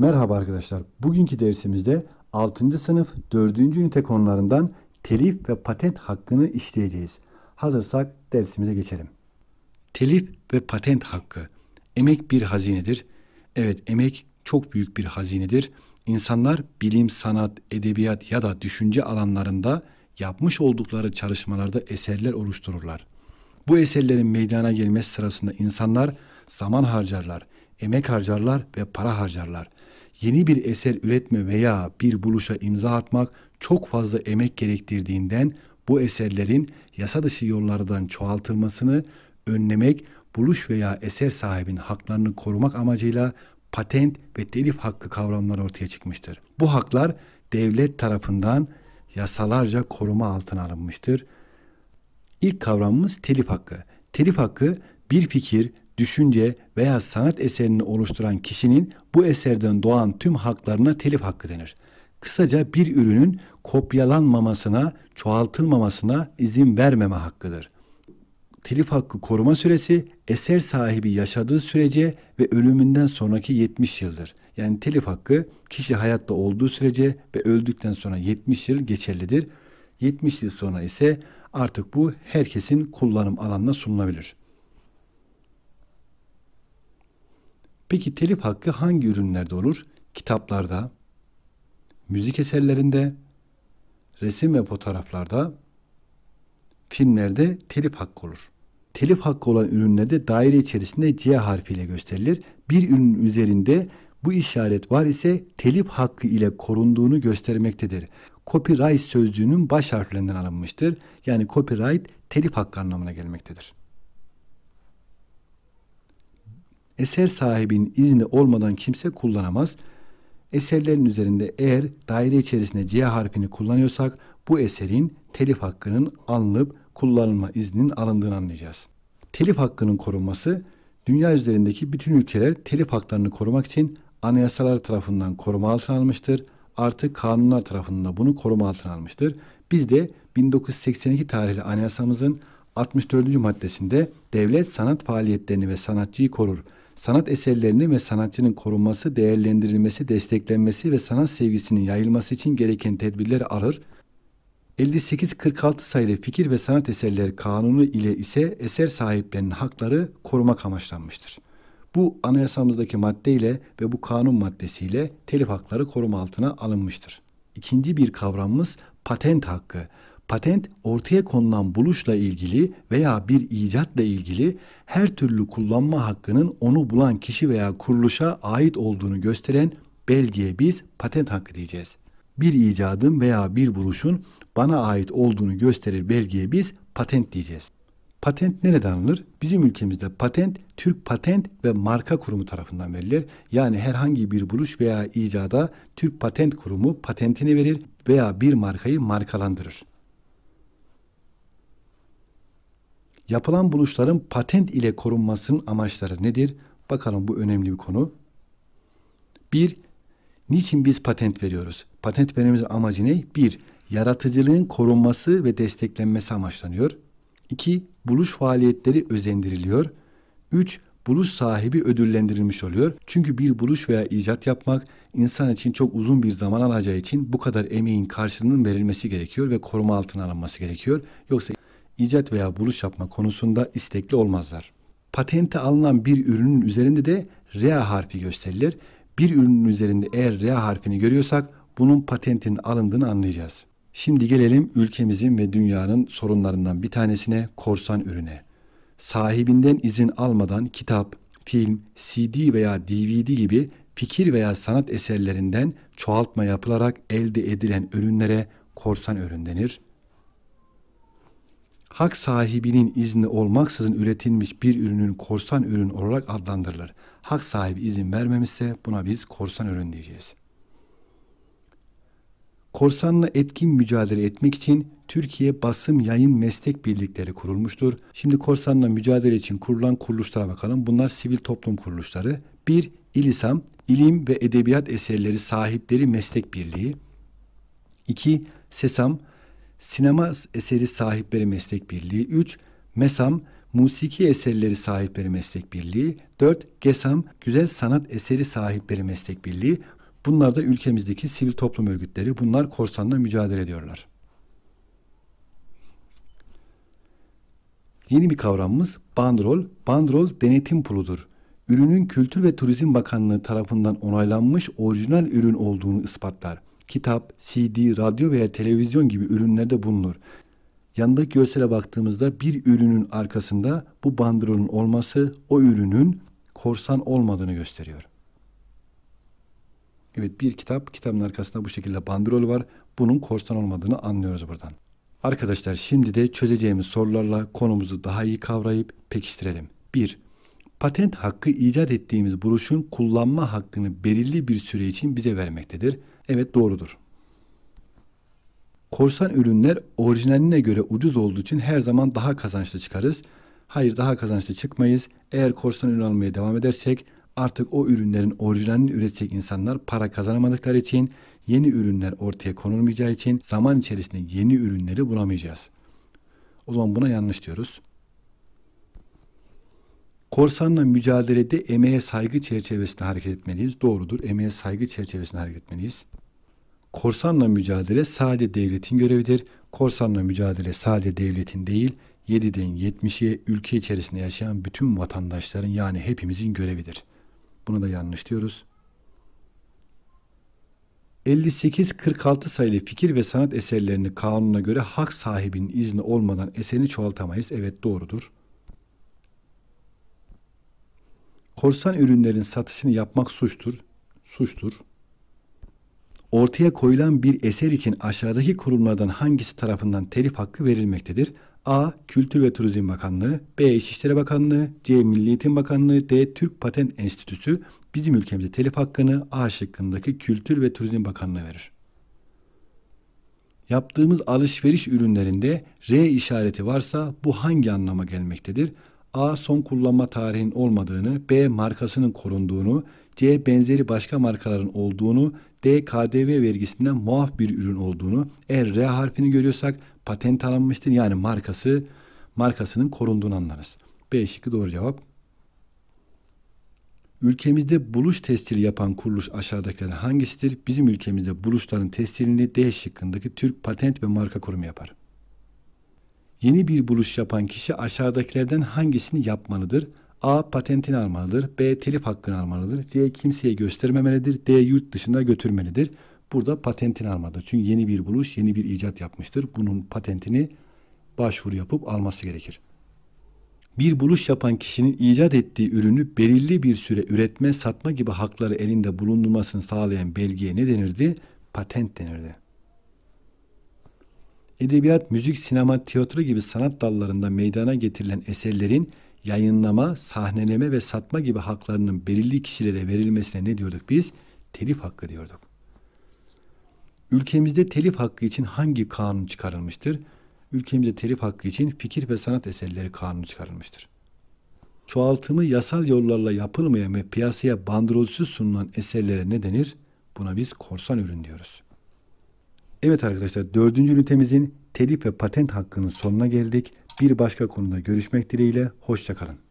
Merhaba arkadaşlar. Bugünkü dersimizde 6. sınıf 4. ünite konularından telif ve patent hakkını işleyeceğiz. Hazırsak dersimize geçelim. Telif ve patent hakkı. Emek bir hazinedir. Evet emek çok büyük bir hazinedir. İnsanlar bilim, sanat, edebiyat ya da düşünce alanlarında yapmış oldukları çalışmalarda eserler oluştururlar. Bu eserlerin meydana gelmesi sırasında insanlar zaman harcarlar, emek harcarlar ve para harcarlar. Yeni bir eser üretme veya bir buluşa imza atmak çok fazla emek gerektirdiğinden bu eserlerin yasa dışı yollardan çoğaltılmasını önlemek, buluş veya eser sahibinin haklarını korumak amacıyla patent ve telif hakkı kavramları ortaya çıkmıştır. Bu haklar devlet tarafından yasalarca koruma altına alınmıştır. İlk kavramımız telif hakkı. Telif hakkı bir fikir, düşünce veya sanat eserini oluşturan kişinin bu eserden doğan tüm haklarına telif hakkı denir. Kısaca bir ürünün kopyalanmamasına, çoğaltılmamasına izin vermeme hakkıdır. Telif hakkı koruma süresi eser sahibi yaşadığı sürece ve ölümünden sonraki 70 yıldır. Yani telif hakkı kişi hayatta olduğu sürece ve öldükten sonra 70 yıl geçerlidir. 70 yıl sonra ise artık bu herkesin kullanım alanına sunulabilir. Peki telif hakkı hangi ürünlerde olur? Kitaplarda, müzik eserlerinde, resim ve fotoğraflarda, filmlerde telif hakkı olur. Telif hakkı olan ürünlerde daire içerisinde C harfiyle gösterilir. Bir ürün üzerinde bu işaret var ise telif hakkı ile korunduğunu göstermektedir. Copyright sözcüğünün baş harflerinden alınmıştır. Yani copyright telif hakkı anlamına gelmektedir. Eser sahibinin izni olmadan kimse kullanamaz. Eserlerin üzerinde eğer daire içerisinde C harfini kullanıyorsak bu eserin telif hakkının alınıp kullanılma izninin alındığını anlayacağız. Telif hakkının korunması dünya üzerindeki bütün ülkeler telif haklarını korumak için anayasalar tarafından koruma altına almıştır. Artık kanunlar tarafından bunu koruma altına almıştır. Biz de 1982 tarihli anayasamızın 64. maddesinde devlet sanat faaliyetlerini ve sanatçıyı korur sanat eserlerini ve sanatçının korunması, değerlendirilmesi, desteklenmesi ve sanat sevgisinin yayılması için gereken tedbirleri alır. 58-46 sayılı fikir ve sanat eserleri kanunu ile ise eser sahiplerinin hakları korumak amaçlanmıştır. Bu anayasamızdaki maddeyle ve bu kanun maddesiyle telif hakları koruma altına alınmıştır. İkinci bir kavramımız patent hakkı. Patent ortaya konulan buluşla ilgili veya bir icatla ilgili her türlü kullanma hakkının onu bulan kişi veya kuruluşa ait olduğunu gösteren belgeye biz patent hakkı diyeceğiz. Bir icadın veya bir buluşun bana ait olduğunu gösterir belgeye biz patent diyeceğiz. Patent nereden alınır? Bizim ülkemizde patent Türk Patent ve Marka Kurumu tarafından verilir. Yani herhangi bir buluş veya icada Türk Patent Kurumu patentini verir veya bir markayı markalandırır. Yapılan buluşların patent ile korunmasının amaçları nedir? Bakalım bu önemli bir konu. Bir, niçin biz patent veriyoruz? Patent vermemizin amacı ne? Bir, yaratıcılığın korunması ve desteklenmesi amaçlanıyor. İki, buluş faaliyetleri özendiriliyor. Üç, buluş sahibi ödüllendirilmiş oluyor. Çünkü bir buluş veya icat yapmak insan için çok uzun bir zaman alacağı için bu kadar emeğin karşılığının verilmesi gerekiyor ve koruma altına alınması gerekiyor. Yoksa icat veya buluş yapma konusunda istekli olmazlar. Patente alınan bir ürünün üzerinde de R harfi gösterilir. Bir ürünün üzerinde eğer R harfini görüyorsak bunun patentin alındığını anlayacağız. Şimdi gelelim ülkemizin ve dünyanın sorunlarından bir tanesine korsan ürüne. Sahibinden izin almadan kitap, film, CD veya DVD gibi fikir veya sanat eserlerinden çoğaltma yapılarak elde edilen ürünlere korsan ürün denir hak sahibinin izni olmaksızın üretilmiş bir ürünün korsan ürün olarak adlandırılır. Hak sahibi izin vermemişse buna biz korsan ürün diyeceğiz. Korsanla etkin mücadele etmek için Türkiye Basım Yayın Meslek Birlikleri kurulmuştur. Şimdi korsanla mücadele için kurulan kuruluşlara bakalım. Bunlar sivil toplum kuruluşları. 1. İlisam, İlim ve Edebiyat Eserleri Sahipleri Meslek Birliği. 2. SESAM, Sinema Eseri Sahipleri Meslek Birliği 3. MESAM Musiki Eserleri Sahipleri Meslek Birliği. 4. GESAM Güzel Sanat Eseri Sahipleri Meslek Birliği. Bunlar da ülkemizdeki sivil toplum örgütleri. Bunlar korsanla mücadele ediyorlar. Yeni bir kavramımız bandrol. Bandrol denetim puludur. Ürünün Kültür ve Turizm Bakanlığı tarafından onaylanmış orijinal ürün olduğunu ispatlar. Kitap, CD, radyo veya televizyon gibi ürünlerde bulunur. Yanındaki görsele baktığımızda bir ürünün arkasında bu bandrolün olması o ürünün korsan olmadığını gösteriyor. Evet bir kitap, kitabın arkasında bu şekilde bandrol var. Bunun korsan olmadığını anlıyoruz buradan. Arkadaşlar şimdi de çözeceğimiz sorularla konumuzu daha iyi kavrayıp pekiştirelim. 1. Patent hakkı icat ettiğimiz buluşun kullanma hakkını belirli bir süre için bize vermektedir. Evet doğrudur. Korsan ürünler orijinaline göre ucuz olduğu için her zaman daha kazançlı çıkarız. Hayır daha kazançlı çıkmayız. Eğer korsan ürün almaya devam edersek artık o ürünlerin orijinalini üretecek insanlar para kazanamadıkları için yeni ürünler ortaya konulmayacağı için zaman içerisinde yeni ürünleri bulamayacağız. O zaman buna yanlış diyoruz. Korsanla mücadelede emeğe saygı çerçevesinde hareket etmeliyiz. Doğrudur. Emeğe saygı çerçevesinde hareket etmeliyiz. Korsanla mücadele sadece devletin görevidir. Korsanla mücadele sadece devletin değil, 7'den 70'e ülke içerisinde yaşayan bütün vatandaşların yani hepimizin görevidir. Bunu da yanlış diyoruz. 58-46 sayılı fikir ve sanat eserlerini kanuna göre hak sahibinin izni olmadan eserini çoğaltamayız. Evet doğrudur. Korsan ürünlerin satışını yapmak suçtur. Suçtur. Ortaya koyulan bir eser için aşağıdaki kurumlardan hangisi tarafından telif hakkı verilmektedir? A. Kültür ve Turizm Bakanlığı B. İçişleri Bakanlığı C. Milli Eğitim Bakanlığı D. Türk Patent Enstitüsü bizim ülkemizde telif hakkını A şıkkındaki Kültür ve Turizm Bakanlığı verir. Yaptığımız alışveriş ürünlerinde R işareti varsa bu hangi anlama gelmektedir? A. Son kullanma tarihinin olmadığını, B. Markasının korunduğunu, C. Benzeri başka markaların olduğunu, D. KDV vergisinden muaf bir ürün olduğunu, eğer R harfini görüyorsak patent alınmıştır yani markası markasının korunduğunu anlarız. B şıkkı doğru cevap. Ülkemizde buluş testili yapan kuruluş aşağıdakilerden hangisidir? Bizim ülkemizde buluşların testilini D şıkkındaki Türk Patent ve Marka Kurumu yapar. Yeni bir buluş yapan kişi aşağıdakilerden hangisini yapmalıdır? A. Patentini almalıdır. B. Telif hakkını almalıdır. C. Kimseye göstermemelidir. D. Yurt dışına götürmelidir. Burada patentini almalıdır. Çünkü yeni bir buluş, yeni bir icat yapmıştır. Bunun patentini başvuru yapıp alması gerekir. Bir buluş yapan kişinin icat ettiği ürünü belirli bir süre üretme, satma gibi hakları elinde bulundurmasını sağlayan belgeye ne denirdi? Patent denirdi. Edebiyat, müzik, sinema, tiyatro gibi sanat dallarında meydana getirilen eserlerin yayınlama, sahneleme ve satma gibi haklarının belirli kişilere verilmesine ne diyorduk biz? Telif hakkı diyorduk. Ülkemizde telif hakkı için hangi kanun çıkarılmıştır? Ülkemizde telif hakkı için fikir ve sanat eserleri kanunu çıkarılmıştır. Çoğaltımı yasal yollarla yapılmayan ve piyasaya bandrolsüz sunulan eserlere ne denir? Buna biz korsan ürün diyoruz. Evet arkadaşlar dördüncü ünitemizin telif ve patent hakkının sonuna geldik. Bir başka konuda görüşmek dileğiyle. Hoşçakalın.